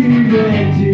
que vende